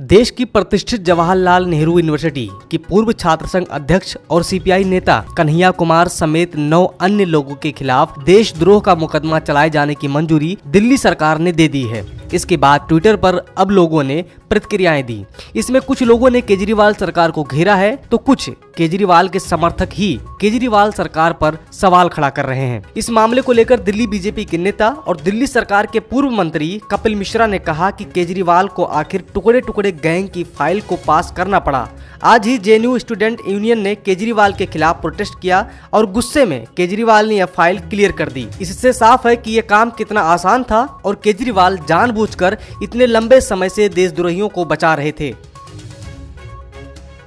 देश की प्रतिष्ठित जवाहरलाल नेहरू यूनिवर्सिटी की पूर्व छात्र संघ अध्यक्ष और सीपीआई नेता कन्हैया कुमार समेत नौ अन्य लोगों के खिलाफ देशद्रोह का मुकदमा चलाए जाने की मंजूरी दिल्ली सरकार ने दे दी है। इसके बाद ट्विटर पर अब लोगों ने प्रतिक्रियाएँ दी। इसमें कुछ लोगों ने केजरीवाल सरकार को घेरा है तो कुछ केजरीवाल के समर्थक ही केजरीवाल सरकार पर सवाल खड़ा कर रहे हैं। इस मामले को लेकर दिल्ली बीजेपी के नेता और दिल्ली सरकार के पूर्व मंत्री कपिल मिश्रा ने कहा कि केजरीवाल को आखिर टुकड़े टुकड़े गैंग की फ़ाइल को पास करना पड़ा। आज ही जेएनयू स्टूडेंट यूनियन ने केजरीवाल के खिलाफ प्रोटेस्ट किया और गुस्से में केजरीवाल ने यह फ़ाइल क्लियर कर दी। इससे साफ़ है कि यह काम कितना आसान था और केजरीवाल जानबूझकर इतने लंबे समय से देशद्रोहियों को बचा रहे थे।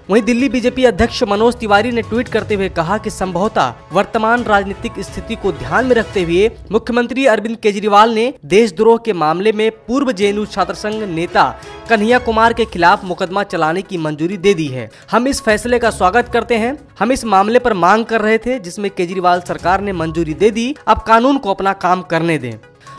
वहीं दिल्ली बीजेपी अध्यक्ष मनोज तिवारी ने ट्वीट करते हुए कहा कि संभवतः वर्तमान राजनीतिक स्थिति को ध्यान में रखते हुए मुख्यमंत्री अरविंद केजरीवाल ने देशद्रोह के मामले में पूर्व जेएनयू छात्र संघ नेता कन्हैया कुमार के खिलाफ मुकदमा चलाने की मंजूरी दे दी है। हम इस फैसले का स्वागत करते हैं। हम इस मामले पर मांग कर रहे थे जिसमें केजरीवाल सरकार ने मंजूरी दे दी। अब कानून को अपना काम करने दें।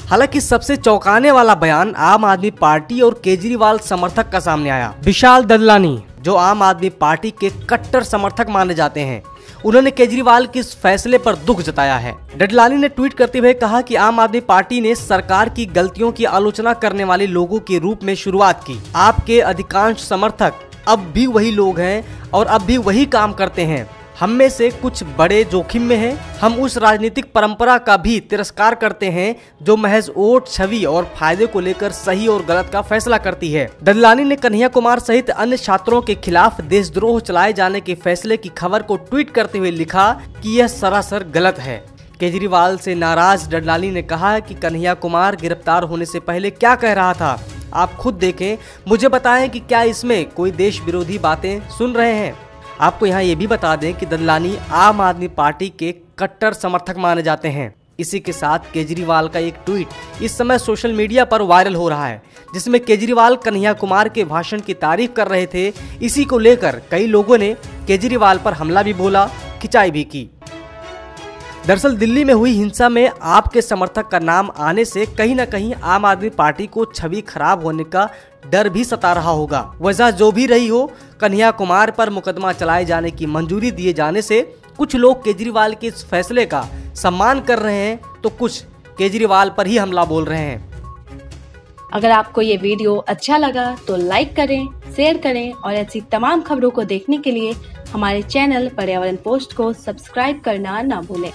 हालाँकि सबसे चौंकाने वाला बयान आम आदमी पार्टी और केजरीवाल समर्थक का सामने आया। विशाल ददलानी। जो आम आदमी पार्टी के कट्टर समर्थक माने जाते हैं उन्होंने केजरीवाल के इस फैसले पर दुख जताया है। डडलानी ने ट्वीट करते हुए कहा कि आम आदमी पार्टी ने सरकार की गलतियों की आलोचना करने वाले लोगों के रूप में शुरुआत की। आपके अधिकांश समर्थक अब भी वही लोग हैं और अब भी वही काम करते हैं। हम में से कुछ बड़े जोखिम में हैं। हम उस राजनीतिक परंपरा का भी तिरस्कार करते हैं, जो महज वोट, छवि और फ़ायदे को लेकर सही और गलत का फैसला करती है। ददलानी ने कन्हैया कुमार सहित अन्य छात्रों के खिलाफ देशद्रोह चलाए जाने के फैसले की खबर को ट्वीट करते हुए लिखा कि यह सरासर गलत है। केजरीवाल से नाराज़ डडलानी ने कहा कि कन्हैया कुमार गिरफ़्तार होने से पहले क्या कह रहा था? आप खुद देखें। मुझे बताएँ कि क्या इसमें कोई देश विरोधी बातें सुन रहे हैं। आपको यहाँ ये भी बता दें कि ददलानी आम आदमी पार्टी के कट्टर समर्थक माने जाते हैं। इसी के साथ केजरीवाल का एक ट्वीट इस समय सोशल मीडिया पर वायरल हो रहा है, जिसमें केजरीवाल कन्हैया कुमार के भाषण की तारीफ़ कर रहे थे। इसी को लेकर कई लोगों ने केजरीवाल पर हमला भी बोला, खिंचाई भी की। दरअसल दिल्ली में हुई हिंसा में आपके समर्थक का नाम आने से कहीं ना कहीं आम आदमी पार्टी को छवि खराब होने का डर भी सता रहा होगा। वजह जो भी रही हो कन्हैया कुमार पर मुकदमा चलाए जाने की मंजूरी दिए जाने से कुछ लोग केजरीवाल के इस फैसले का सम्मान कर रहे हैं तो कुछ केजरीवाल पर ही हमला बोल रहे हैं। अगर आपको ये वीडियो अच्छा लगा तो लाइक करें, शेयर करें और ऐसी तमाम खबरों को देखने के लिए हमारे चैनल पर्यावरण पोस्ट को सब्सक्राइब करना ना भूलें।